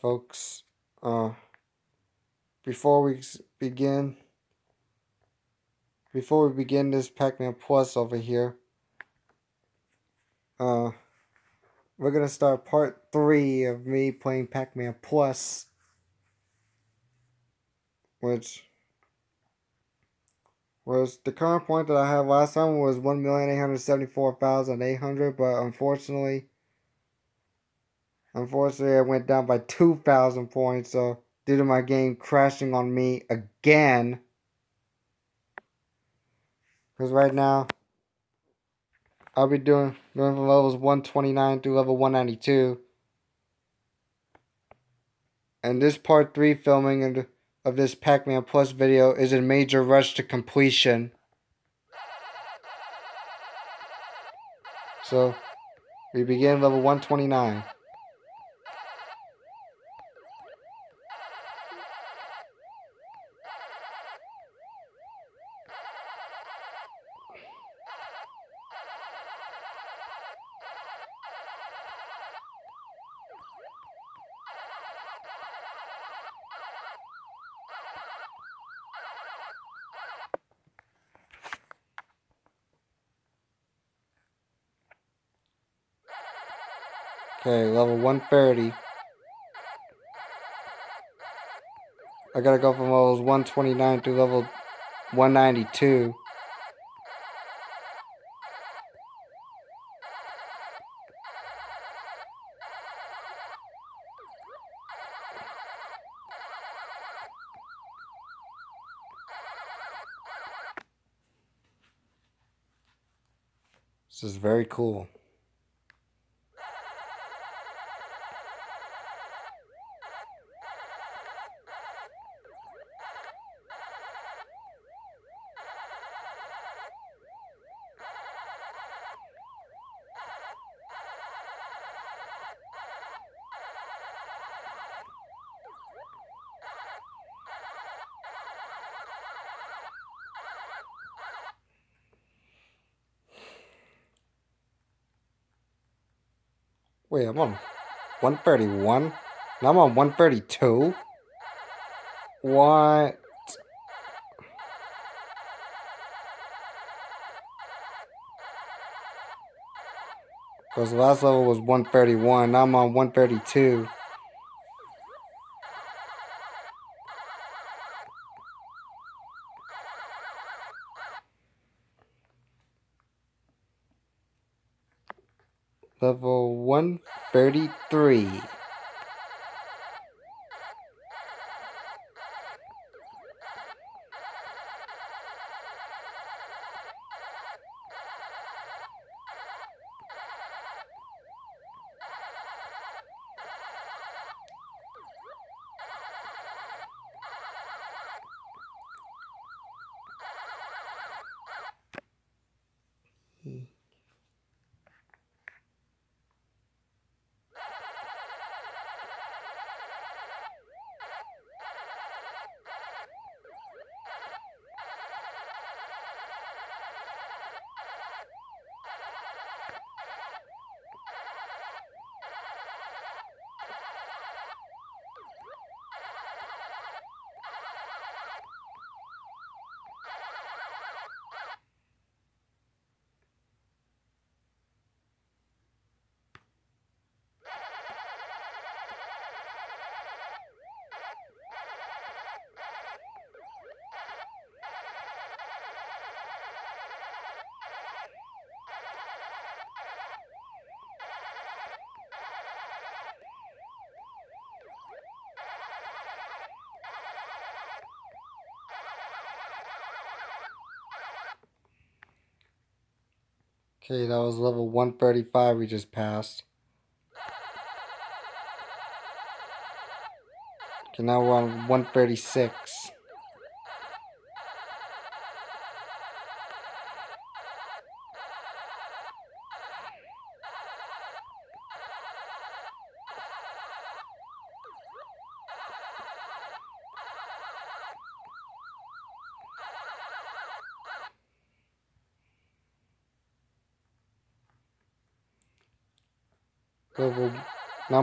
Folks. Uh, before we begin, before we begin this Pac-Man Plus over here, uh, we're gonna start part three of me playing Pac-Man Plus, which was the current point that I had last time was one million eight hundred seventy-four thousand eight hundred, but unfortunately. Unfortunately, I went down by 2,000 points, so due to my game crashing on me again. Because right now, I'll be doing, doing from levels 129 through level 192. And this part 3 filming of, of this Pac-Man Plus video is a major rush to completion. So, we begin level 129. Okay, level 130. I gotta go from levels 129 to level 192. This is very cool. Wait, I'm on 131? Now I'm on 132? What? Because the last level was 131, now I'm on 132. Level 133. Okay, that was level 135 we just passed. Okay, now we're on 136.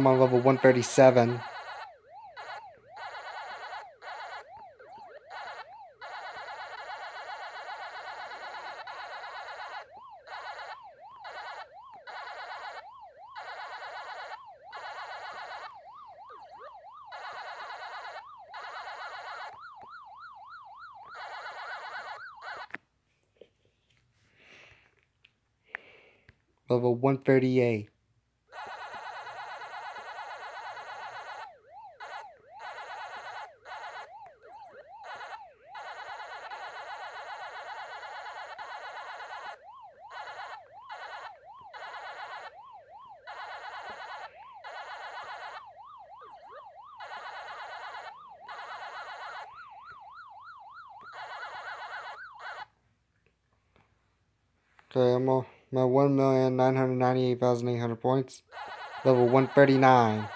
I'm on level 137. Level 138. 1,998,800 points. Level 139.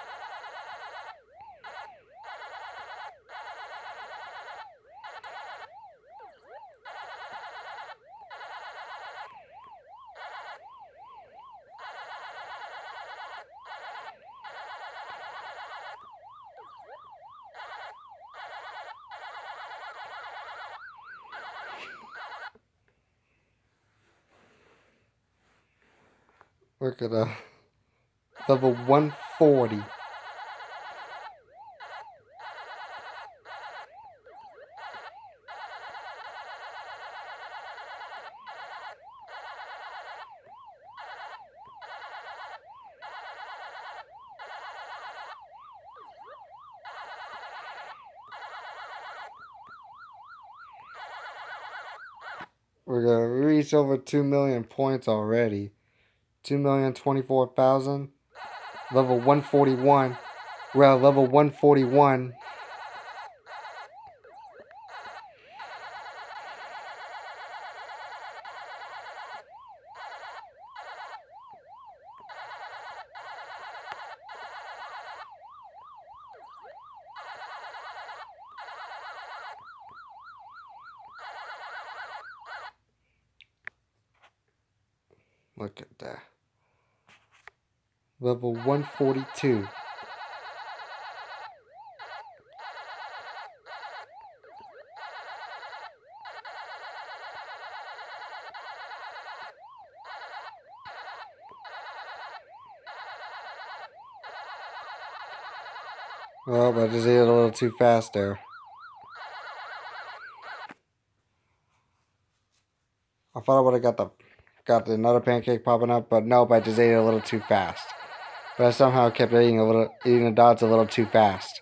At that. Level 140. We're gonna reach over 2 million points already. 2,024,000. Level 141. We're at level 141. Look at that. Level 142. Oh, I just ate it a little too fast there. I thought I would have got the got another pancake popping up, but nope, I just ate it a little too fast. But I somehow kept eating a little eating the dots a little too fast.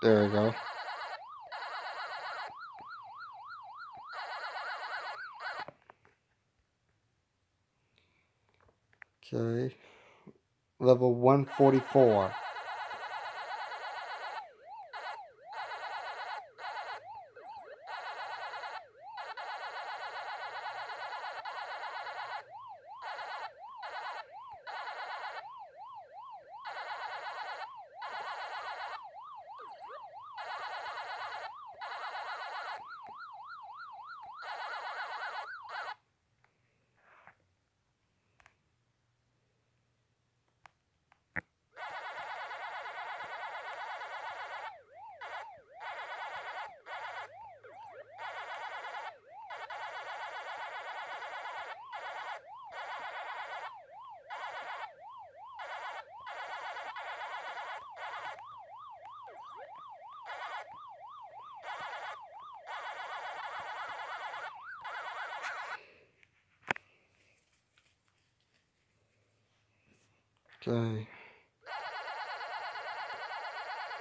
There we go. Okay. Level 144. Okay.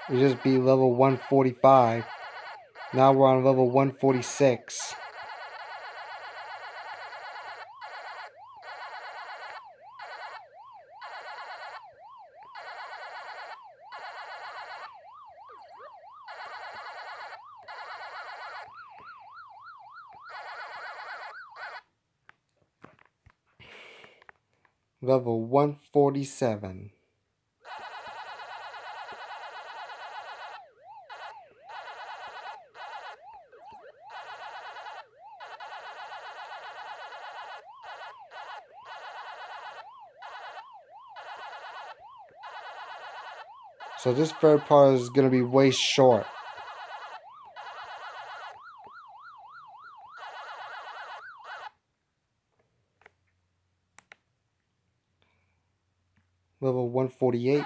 We just beat level 145. Now we're on level 146. Level 147. So this third part is going to be way short. Level 148.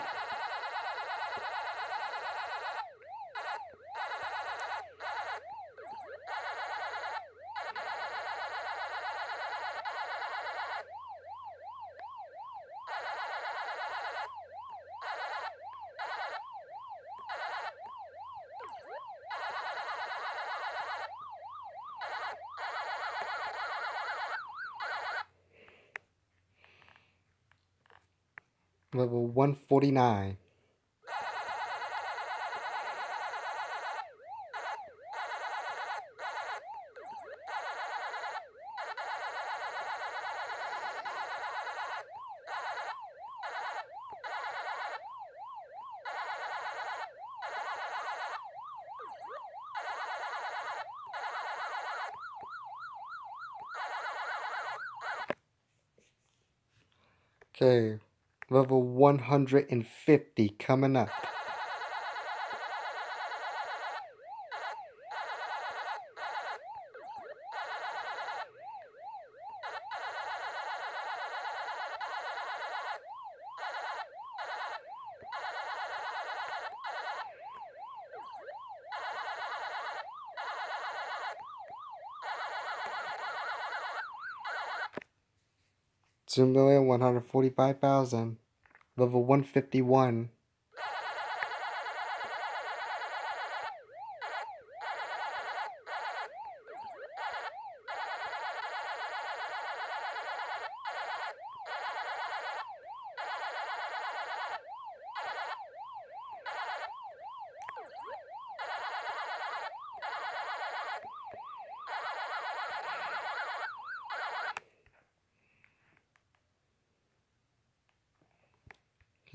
Level 149. Okay, level 150 coming up. 145,000. Level 151.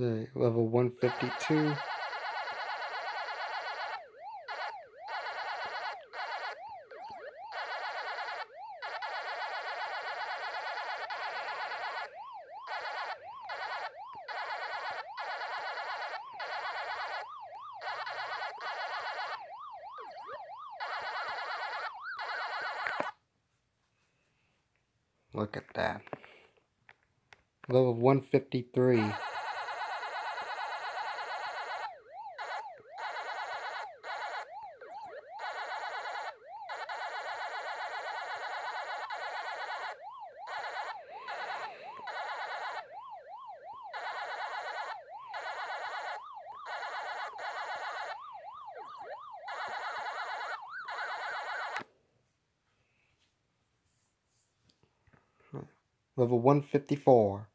Okay, level 152. Look at that. Level 153. Level 154.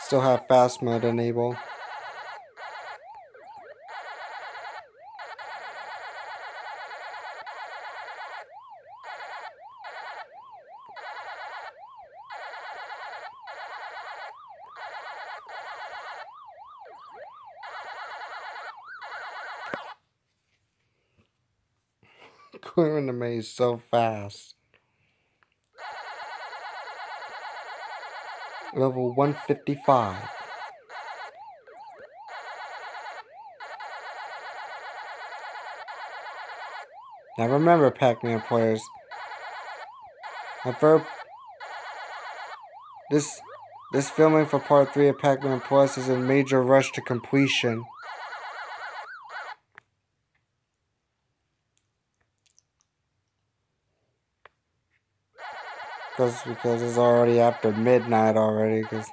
Still have fast mode enabled. Clearing the maze so fast. Level 155. Now remember, Pac-Man players, for this this filming for part 3 of Pac-Man Plus is a major rush to completion. Because because it's already after midnight already. Because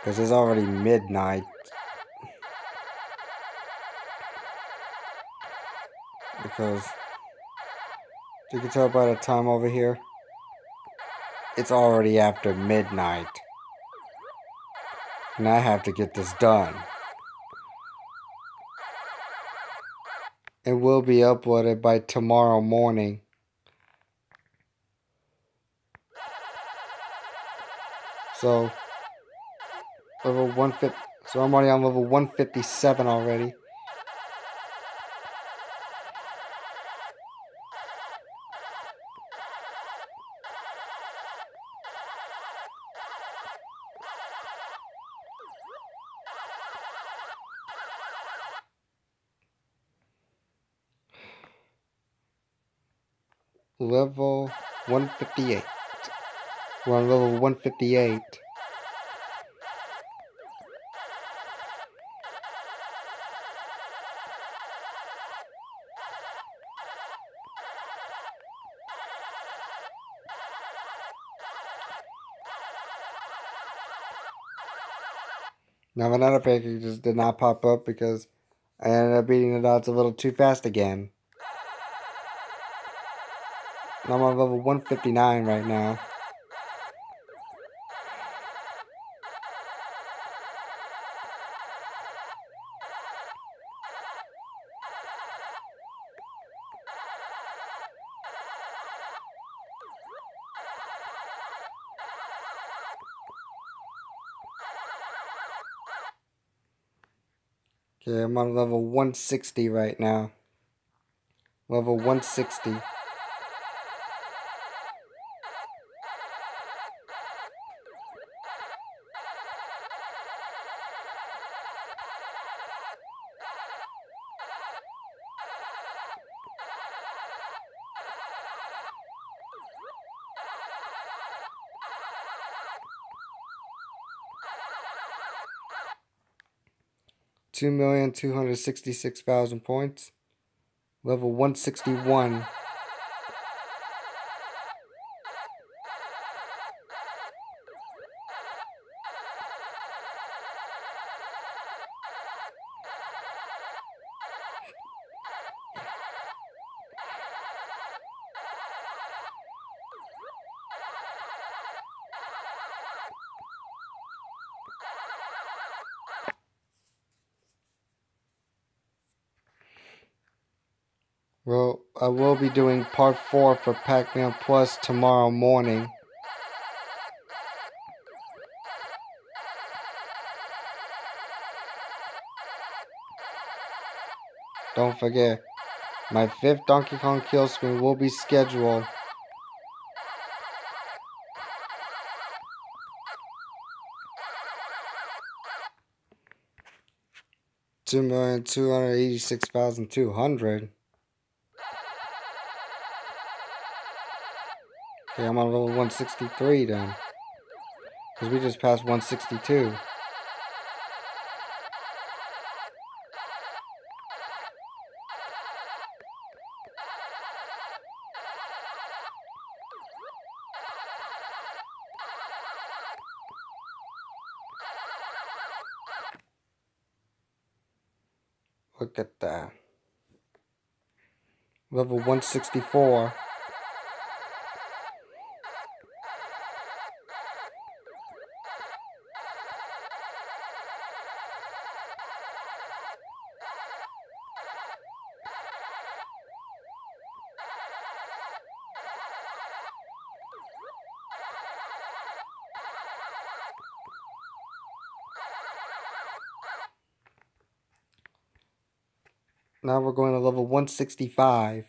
because it's already midnight. Because you can tell by the time over here. It's already after midnight. And I have to get this done. It will be uploaded by tomorrow morning. So, level 150. So I'm already on level 157 already. Level 158. We're on level 158. Now another pancake just did not pop up because I ended up beating the dots a little too fast again. I'm on level 159 right now. I'm on level 160 right now. Level 160. 2,266,000 points. Level 161. I will be doing part 4 for Pac-Man Plus tomorrow morning. Don't forget, my fifth Donkey Kong kill screen will be scheduled. Two million two hundred eighty six thousand two hundred. Okay, I'm on level 163 then. Because we just passed 162. Look at that. Level 164. Now we're going to level 165.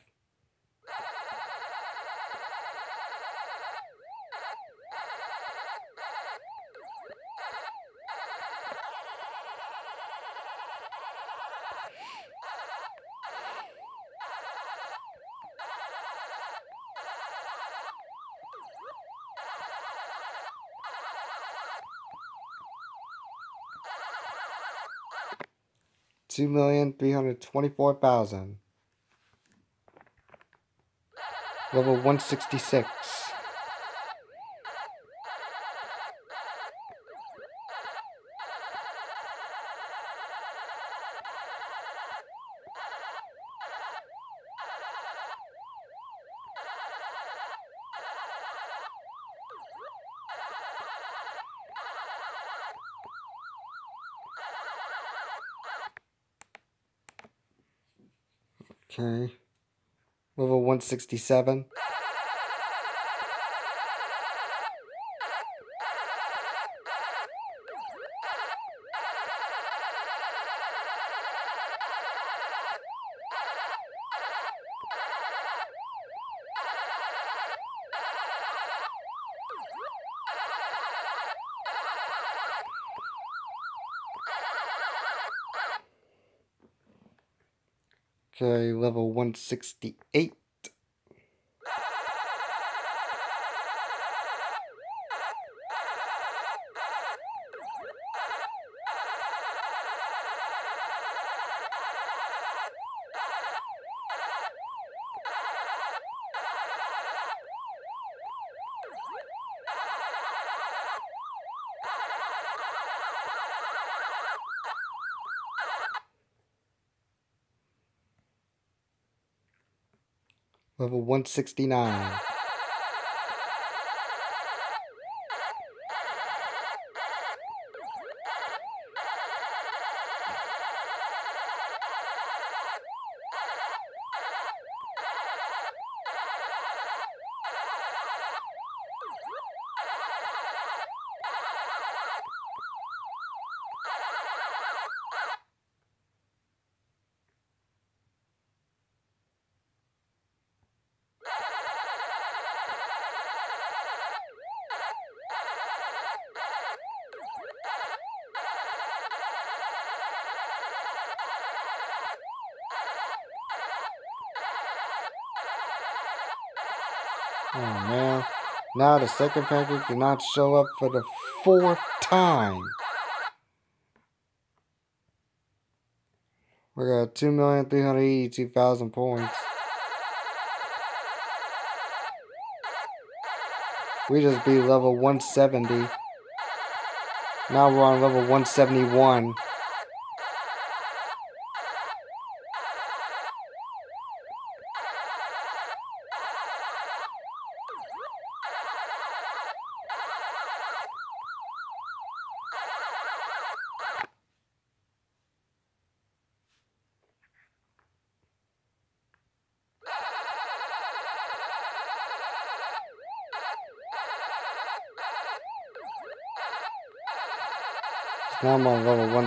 Two million three hundred twenty-four thousand. Level one sixty-six. Okay. Level 167. Okay, level 168. Level 169. Oh man. Now the second pancake did not show up for the fourth time. We got 2,382,000 points. We just beat level 170. Now we're on level 171.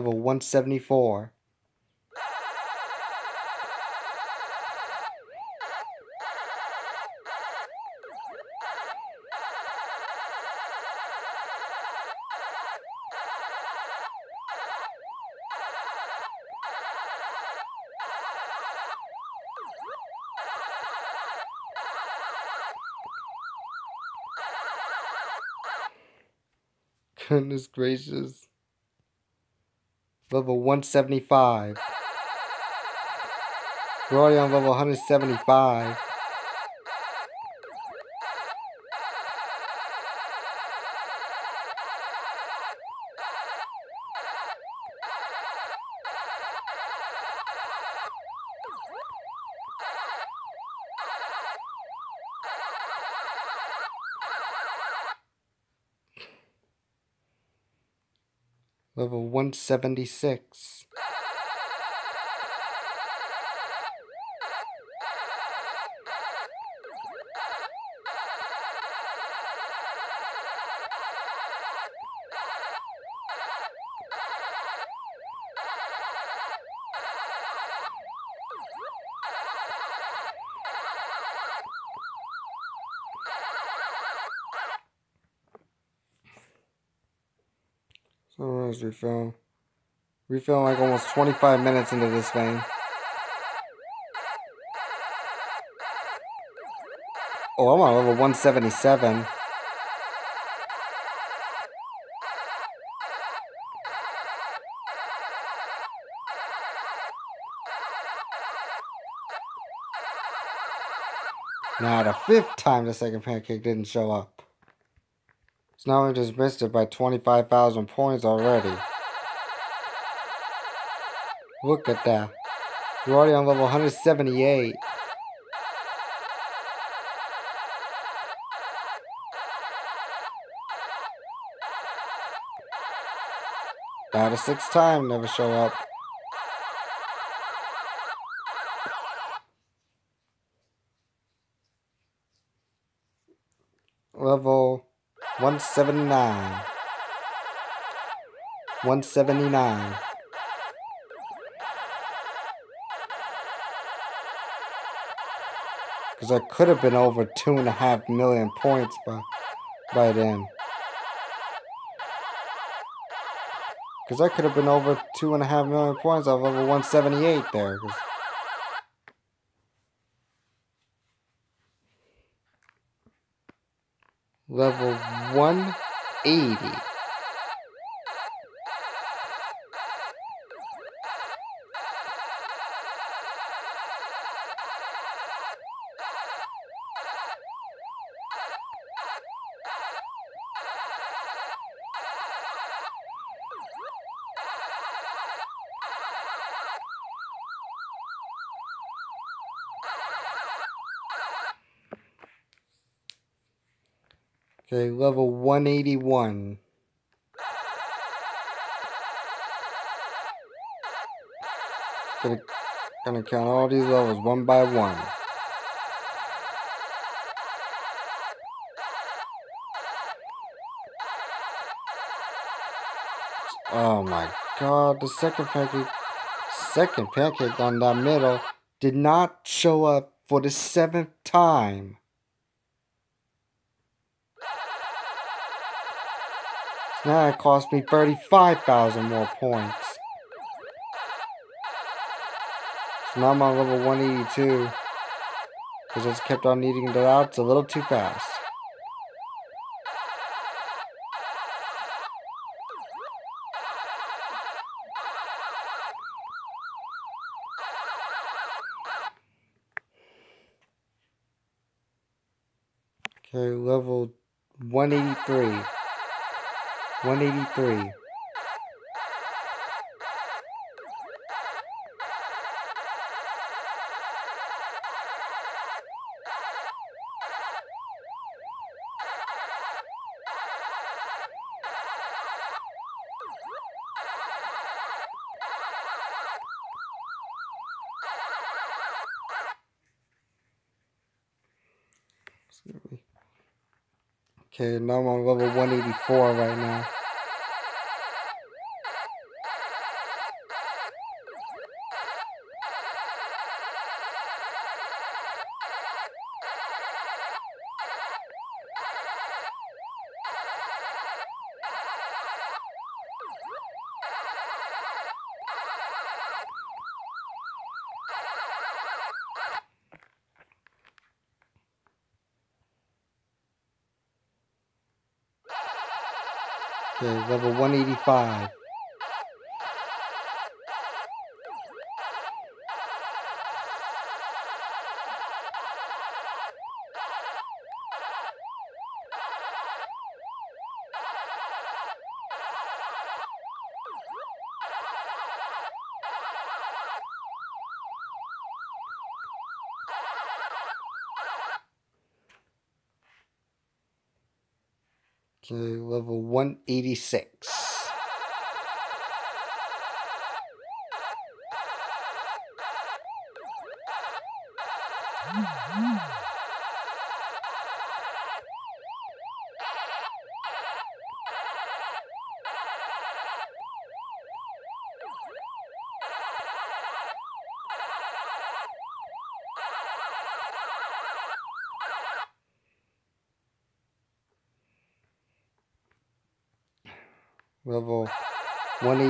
Level 174. Goodness gracious. Level 175. We're already on level 175. Level 176. We film like almost 25 minutes into this thing. Oh, I'm on level 177. Now the fifth time the second pancake didn't show up. We just missed it by 25,000 points already. Look at that. We're already on level 178. Now the sixth time never show up. 179 179 because I could have been over two and a half million points by, by then. Because I could have been over two and a half million points off over 178 there Level 180. Okay, level 181. Gonna, gonna count all these levels one by one. Oh my god, the second pancake, second pancake on that middle did not show up for the seventh time. Now it cost me 35,000 more points. So now I'm on level 182. Because I just kept on needing it out. It's a little too fast. Okay, level 183. 183. Okay, now I'm on level 184 right now. 185. Okay, level 186. Level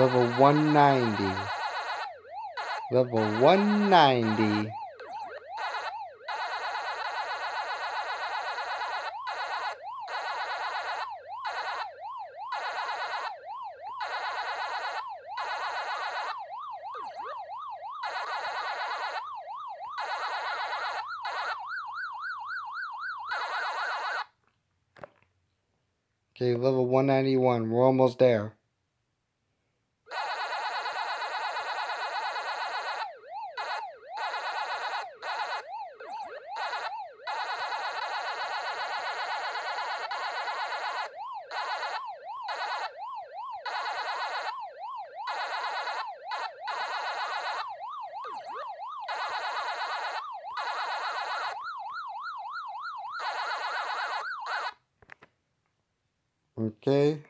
Level 190. Level 190. Okay, level 191. We're almost there. Okay.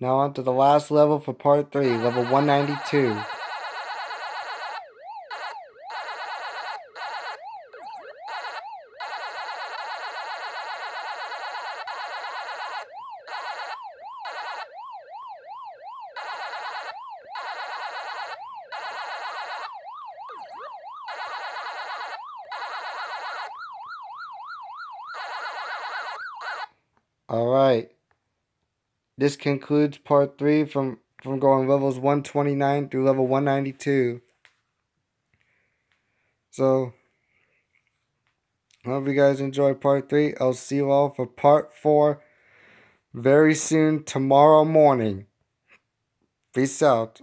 Now on to the last level for part 3, level 192. This concludes part 3 from, from going levels 129 through level 192. So, I hope you guys enjoy part 3. I'll see you all for part 4 very soon tomorrow morning. Peace out.